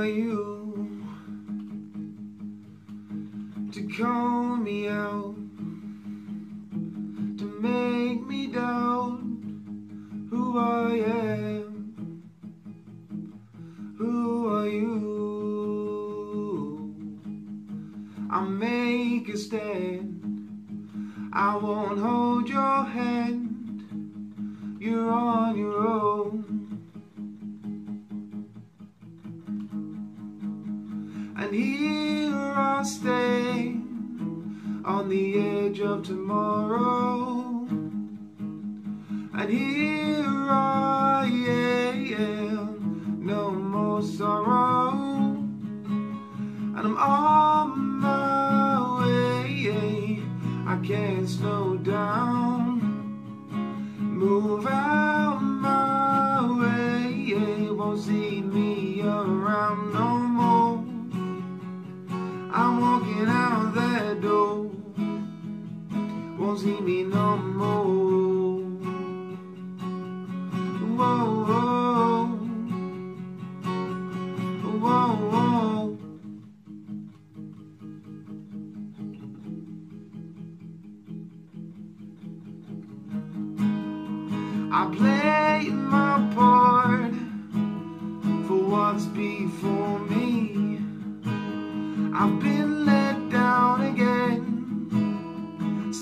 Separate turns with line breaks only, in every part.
are you to call me out, to make me doubt who I am? Who are you? I make a stand. I won't hold your hand. You're on your own. And here I stay on the edge of tomorrow. And here I am, no more sorrow. And I'm on my way, I can't slow down. Move out my way, won't see me around no walking out that door, won't see me no more. Whoa, whoa. I played my part for what's before me. I've been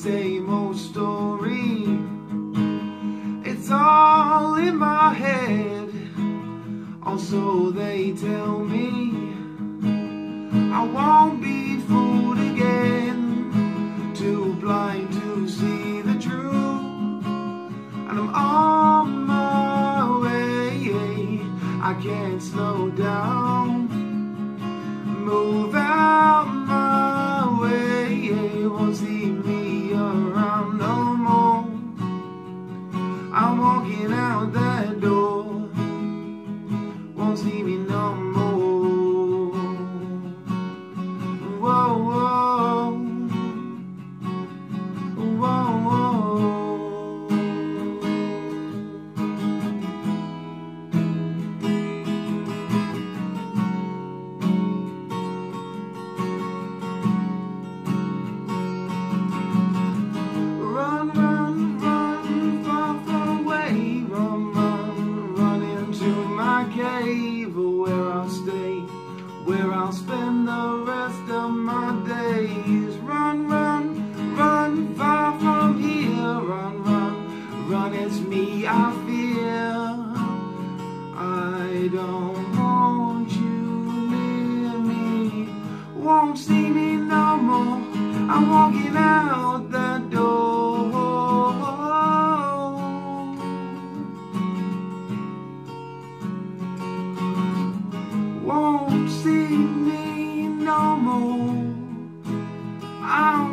Same old story. It's all in my head. Also, they tell me I won't be fooled again. Too blind to see the truth. And I'm on my way. I can't slow down. Move out I gave or where I'll stay, where I'll spend the rest of my days. Run, run, run, far from here. Run, run, run, it's me I fear. I don't want you near me. Won't see me no more. I'm walking. Oh.